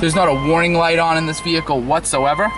There's not a warning light on in this vehicle whatsoever.